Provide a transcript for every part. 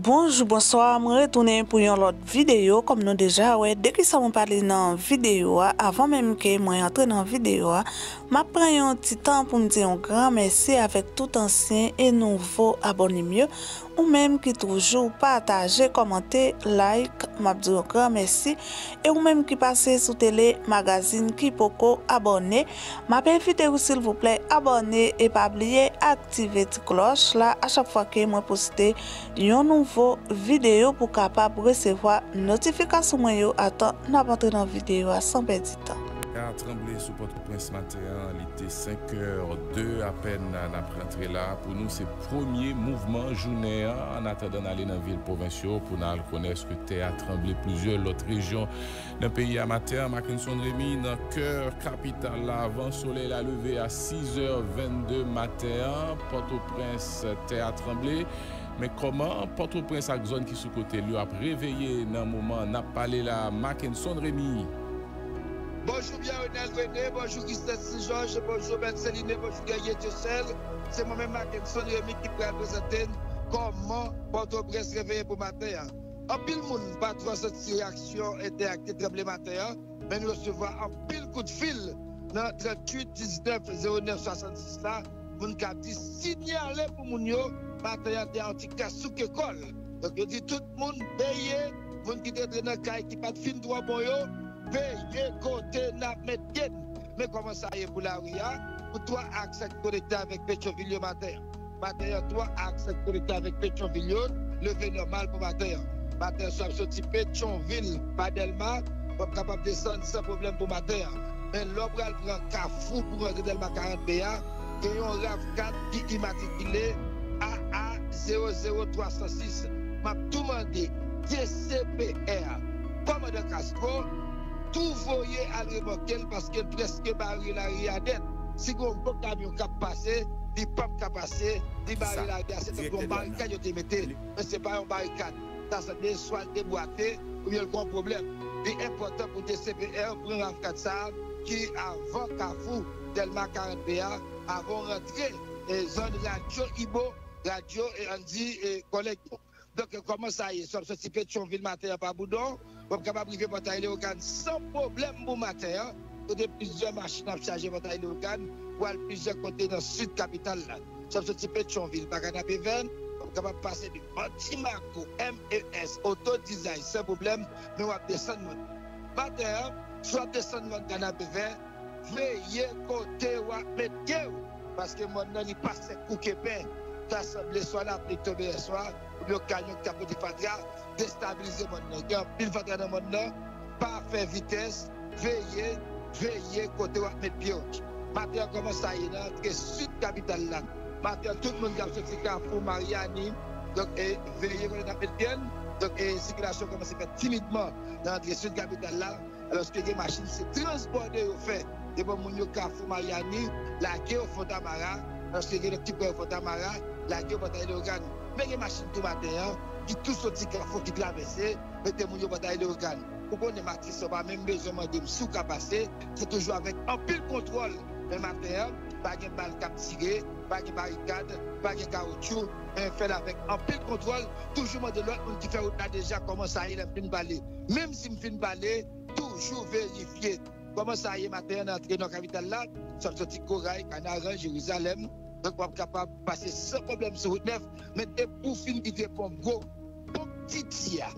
Bonjou, bonsoir, m'm mwen retounen pou yon lot videyo kom nou deja we. Deki sa mwen pale nan videyo a, avan menm ke mwen entre nan videyo a, ma pren yon titan pou mwen diyon gran mersi avek tout ansyen e nouvo aboni myo. Ou menm ki toujou pataje, komante, like, mabdi yon gran mersi. E ou menm ki pase sou tele magazin ki poko abone. Ma pe invite ou sil vouple abone e pabliye aktive ti kloch la a chak fwa ke mwen poste yon nouvo. Nouveau vidéo pour capable recevoir notification mwen yo atan n'a rentre dans vidéo sans perdre du temps. A tremblé sous Port-au-Prince matin, il était 5h02 à peine à rentrer là. Pour nous, c'est premier mouvement journée en attendant d'aller dans la ville provinciale pour nous connaître que tu a tremblé plusieurs autres régions dans le pays matin. Mackinson Rémy, dans le cœur capital, avant soleil a levé à 6h22 matin. Port-au-Prince, a tremblé. Men koman Port-au-Prince ak zon ki sou kote li ap reveye nan mouman nap pale la Mackenson Remy. Bonjou Biaronel René, bonjou Christelle Saint-Georges, bonjou Ben Seline, bonjou Gaye Tiosel. Se mou men Mackenson Remy ki pre apresenten koman Port-au-Prince reveye pou mater. Anpil moun patro sot si reaksyon ete akte treble mater. Men nou sevo anpil kout fil nan 38 19 09 66 la. Moun ka dit signaler pour moun yo matériel de anti-cas sous école. Donc, je dis tout le monde paye, vous qui êtes dans le cas qui pas de fin droit bon yo, paye côté n'a mettre Mais comment ça y est pour la RIA? Pour toi, accès connecté avec Petroville matin. Matin, toi, accès connecté avec Petroville, levé normal pour matin. Matin, soit sorti Petroville, pas Delma, pour capable de descendre sans problème pour matin. Mais l'homme prend Cafou pour rentrer dans le 40 BA, et on RAV4 qui immatriculé AA00306 m'a tout demandé DCPR commandant Castro tout voyez à remorquer parce que presque barré la riadette si on bon camion qui passé il pas qui passer il barré la riadette c'est un barricade qui metté. Mais c'est pas un barricade. Ça c'est des soit déboîté ou bien le grand problème. C'est important pour DCPR prendre un 4 ça qui avant Carrefour Delma 40 BA avant rentrer les zones radio Ibo radio et Andy et collègues. Donc, comment ça y est, sur ce Chonville matin pas boudon, on est capable de bataille organes sans problème pour matin. Il y a plusieurs machines à charger bataille organes pour aller plusieurs côtés dans le sud capital là. Sur ce Chonville, par 20, on est capable de passer du Antimarco, MES, Auto Design, sans problème, mais on va descendre. Matin, soit descendre canapé 20, veillez côté ou mettre parce que mon nom il passe couquet pain t'assemblée soit là, pour tomber soir, ou bien camion qui a côté Fadra, déstabiliser mon nom. Il y a pile Fadra dans mon nom, pas faire vitesse, veiller, veiller côté où mettre pied. Matin, comment ça y est, dans le sud capital là. Matin, tout le monde a sorti pour Mariani, donc, veiller quand on appelle bien. Donc, la circulation commence à faire timidement dans le sud capital là, alors que les machines se transportent au fait. Mon yo Carrefour Mariani, la guerre au Fontamara, parce que le petit peu au Fontamara, la gueule bataille de organes. Mais les machines tout matin, qui tout sorti Carrefour qui traversé, mettez mon yo bataille de organes. Pour qu'on ait matrice, pas même besoin de sous passer, c'est toujours avec un pile contrôle. Mais matin, pas de balle cap tiré, pas de barricade, pas de caoutchouc, mais fait avec un pile contrôle, toujours de l'autre qui fait déjà comment ça y est, fin balai. Même si fin balai, toujours vérifier Koman sa ye maten antre nan kapital la, sa msoti Koray, Kanaran, Jerizalem, donk wap kapab pase se problem se route nef, men te pou fin ki te pon go, pon titi ya,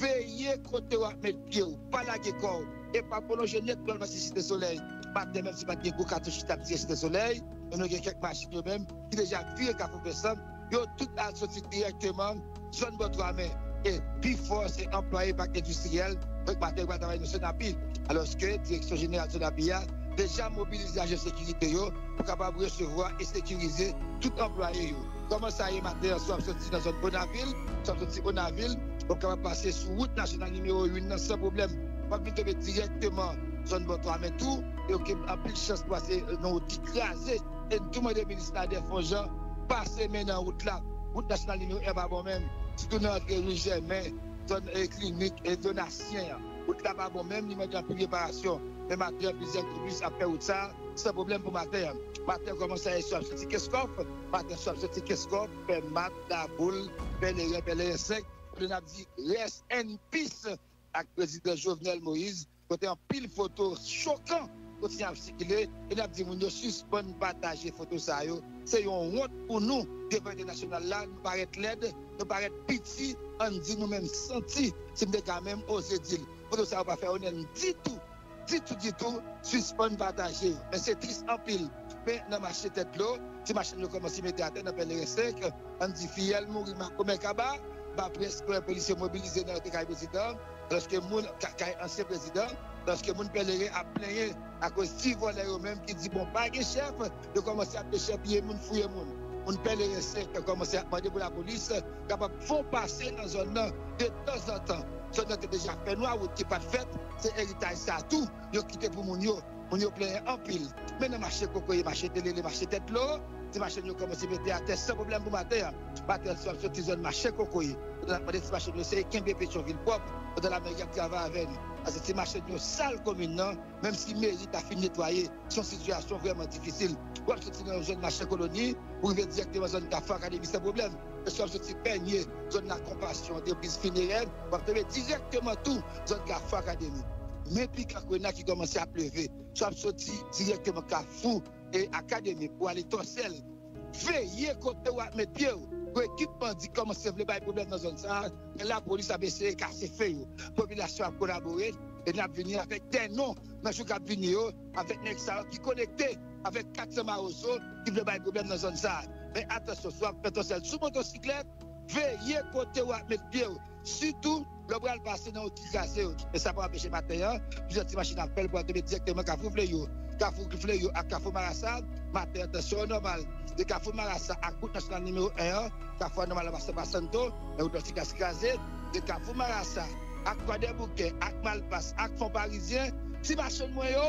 veye kote wak met pye ou, palage kor, e pa polonje net plon vasi site soley, maten men si maten go kato chita pise site soley, men nou gen kek machin yo men, ki deja pye kafon pesan, yo tout al soti direktman, zon bot wame, e pi fos e employe pak industriel, Fèk batèk wè travay nou Senapi Aloske Direksyon General Senapi ya Deja mobilize aje sekirite yo Pou kapab resevoa e sekirize Tout employe yo. Koman sa ye matè Sou ap soti nan zon Bonaville Sou ap soti Bonaville Pou kapab pase sou route national nimeyo 1 Nan se problem Pak mi tebe direktman Zon Bonaville Mè tou E ou kem apil chans pase Non ou ti krasè En touman de minister de fonjan Pase men nan route la Route national nimeyo e babon men Soutou nan entre rouge men zone clinique et zone ancien. Route là pas bon même, il met en préparation. Mais matin, plusieurs autobus après route ça, c'est un problème pour matin. Matin commence à sur ce petit Keskov, matin sur ce petit Keskov, fait mat, la boule, fait les fait les insectes. On a dit rest peace avec le président Jovenel Moïse. Côté en pile photo choquant konti ap sikile, el ap di moun yo suspon pataje foto sa yo. Se yon wot pou nou, devan internasyonal la, nou paret led, nou paret piti, an di nou men senti, si mde kamen ose dil. Foto sa yo pa fe onen ditou, ditou ditou, suspon pataje. Men se tris anpil, men nan mache tet lo, si mache nou komansi mette aten apen le resek, an di fiyel moun, moun kome kaba, ba presk pou la polise mobilize nan te kaj prezident, lorsque mon ancien président lorsque mon pèlerin a plaigné à cause de volets eux-mêmes qui dit bon pas de chef de commencer à déchapper mon fouiller mon mon pèlerin sec a commencé à demander pour la police capable font passer dans zone de temps en temps. Zone qui déjà fait noir ou qui pas fait c'est héritage ça tout. Yo quitté pour mon yo. Mon yo plein en pile. Maintenant marché coco marché télé marché tête l'eau si machine yo commencé à mettre à terre sans problème pour matin. Matin sur cette zone marché coco on a demandé si machine yo c'est Kembe Pétionville propre de la mairie qui travaille avec nous parce que ces machines sont sale commune, même si mairie a fini nettoyer, c'est une situation vraiment difficile. Pour sortir dans une zone marché colonie, pour arriver directement dans zone Carrefour Académie, c'est problème. Parce que sortir peigner, zone de la compassion, des prises funéraires, pour arriver directement tout zone Carrefour Académie. Mais puis quand qui commence à pleuver, soit sorti directement Carrefour et Académie pour aller torsel. Veillez côté où mettre pied. Pour équipement dit comment c'est le problème dans zone ça, la police a baissé cassé fait. La population a collaboré et nous venu avec des noms dans le venir avec Nexa qui connecté avec 400 Maroso qui veut pas problème dans zone ça. Mais attention, soit potentiel sous motocyclette, veillez Soutou, lò bral pase nan otikase yo. E sa pa apèche matè ya, pizè ti machin apèl pou atèmè direktèman kafou fle yo. Kafou kifle yo ak kafou marasa, matè atensyon normal. De kafou marasa ak kout nasyonal nimeyo 1, kafou anormal amase basanto, e ou dosi kase kaze. De kafou marasa, ak kwa de bouke, ak malpas, ak fon parizien, si machin mwen yo,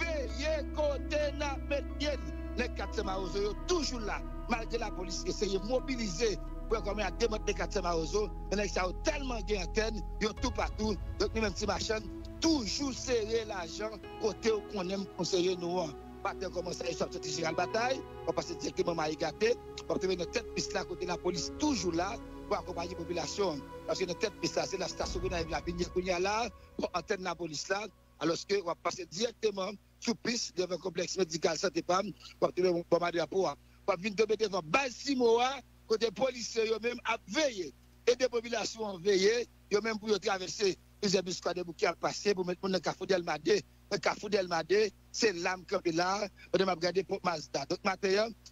veye kote na metyen. Lè katse marozo yo toujou la, malge la polis eseye mobilize pour comme à démonter quatre marozo, mais ça a tellement gagné antenne, ils tout partout, donc nous même si machin toujours serrer l'argent côté où on aime conseiller nous. Pas commencer à sortir de la bataille, on passe directement à Igaté, on trouver notre tête piste là côté la police toujours là pour accompagner la population. Parce que notre tête piste là, c'est la station de la Vignière là, pour antenne la police là, alors que on va passer directement sous piste devant le complexe médical santé PAM, pour trouver mon bombardier drapeau. Pour venir tomber devant Balsimoa, côté policiers à veiller. Et des populations ont veillé, eux-mêmes pour traverser plusieurs de qui passé pour mettre mon Carrefour d'Elmadé. Le c'est l'âme qui est là. On a regardé pour Mazda. Donc,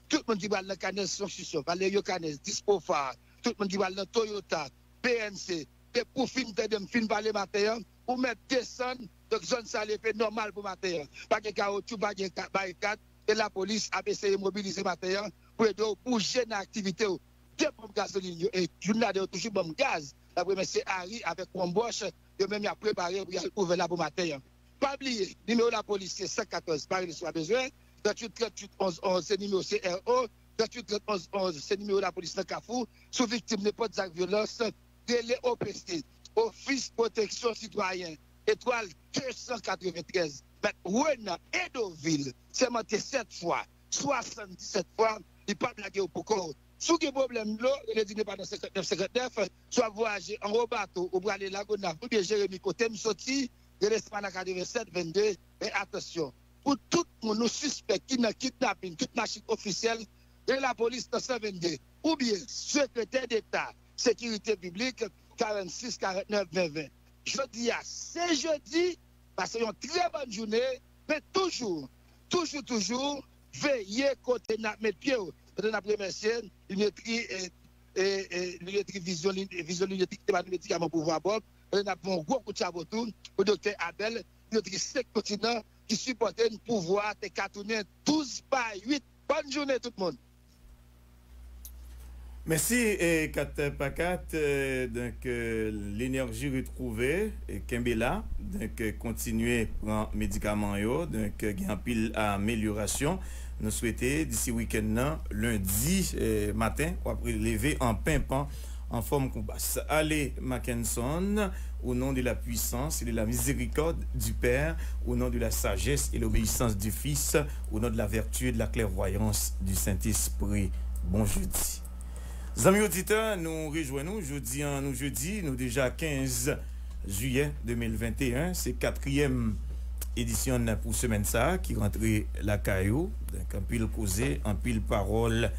tout le monde qui va dans le Canes Construction, Valério Canes, tout le monde qui va dans Toyota, PNC, pour finir de fin parler matin, pour mettre descendre, donc zone fait normal pour matin. Pas de caoutchouc, pas de et la police a essayé de mobiliser matin pour pour gêner l'activité. Deux pompes gasoline, et je n'ai toujours bon gaz. La première, c'est Harry avec Comboche, de même a préparé pour ouvrir la pour matin. Pas oublier, numéro de la police, c'est 114, Paris, soit besoin. 38 38 11 11, c'est numéro CRO. 38 38 11 11, c'est numéro de la police de Cafou. Sous victime pas de violence, délai OPC, Office Protection Citoyen, étoile 293. Mais Rwena, Edoville, c'est monté 7 fois, 77 fois, il pas blagué au Poko. Avez un problème là, il dit pas dans 59-59, soit voyager en haut bateau ou pour aller là, ou bien Jérémy Côté, me sorti, il reste pas dans 87-22. Mais attention, pour tout le monde suspect qui n'a kidnapping, toute machine officielle, et la police dans 122, ou bien secrétaire d'État, sécurité publique, 46, 49, 20, 20. Jeudi, c'est jeudi, c'est une très bonne journée, mais toujours, toujours, toujours, veillez côté mettre pied après messieurs, lunetterie et lunetterie vision, vision lunetterie, c'est pas un médicament pour voir Bob. On a un gros coup de chapeau au docteur Abel, 5 continents qui supporte un pouvoir de cartonner 12 par 8. Bonne journée tout le monde. Merci et Kat Pakat, donc l'énergie retrouvée et Kembela, donc continuer prendre médicaments donc il y a un pile amélioration. Nous souhaitons d'ici week-end lundi matin, après lever en pimpant en forme qu'on basse. Allez, Mackinson, au nom de la puissance et de la miséricorde du Père, au nom de la sagesse et l'obéissance du Fils, au nom de la vertu et de la clairvoyance du Saint-Esprit. Bon jeudi. Amis auditeurs, nous rejoignons jeudi, nous jeudi, nous déjà 15 juillet 2021, c'est quatrième édition pour semaine ça qui rentrait la caillou, donc un pile causé, un pile parole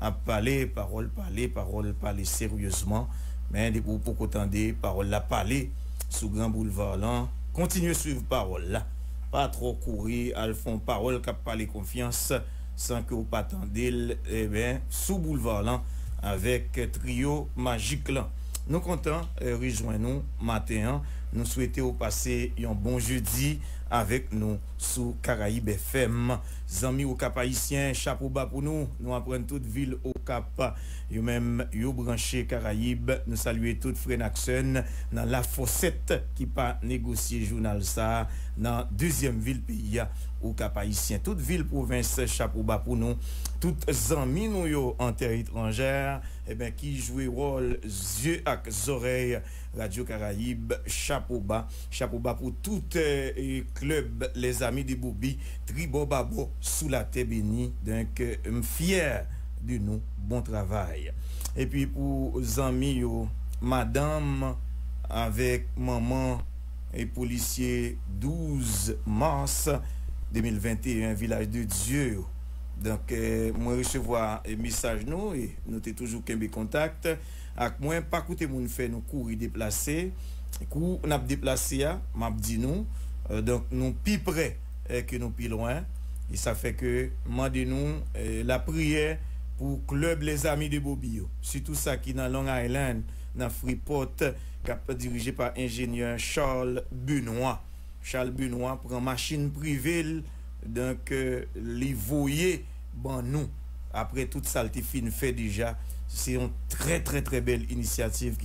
à parler, parole parler, parole parler sérieusement, mais des pour beaucoup parole parole la parler sous grand boulevard là, continuez suivre parole là, pas trop courir, à fond parole qui parler confiance sans que vous pas attendez, eh bien, sous boulevard là, avec trio magique là. Nous comptons euh, rejoindre nous matin. Nous souhaitons passer un bon jeudi avec nous sous Caraïbes FM. Amis au Cap Haïtien, chapeau bas pour nous. Nous apprenons toute ville au Cap. Yo même yo branché Caraïbes. Nous saluons toute Frenaxen dans la fossette qui pas négocié journal ça dans deuxième ville pays au Cap Haïtien. Toute ville province chapeau bas pour nous. Toutes amis nous en terre étrangère eh ben, qui joue rôle yeux avec oreilles Radio Caraïbes, chapeau bas, chapeau bas pour tout euh, club, les amis de Bobby, Tribo Babo, sous la terre bénie. Donc, euh, fier de nous, bon travail. Et puis, pour amis, yo, madame, avec maman et policier 12 mars 2021, village de Dieu. Donc, euh, moi recevoir un message nous et notez toujours qu'un contact avec moi, pas écouter mon fait nous courir déplacer. Kou, on a déplacé, m'a dit nous. Euh, donc, nous plus près euh, que nous plus loin. Et ça fait que, de nous la prière pour club les amis de Bobio. Surtout ça qui dans Long Island, dans Freeport, dirigé par ingénieur Charles Benoît. Charles Benoît prend machine privée donc les voyer bon nous après toute ça fait déjà c'est une très très très belle initiative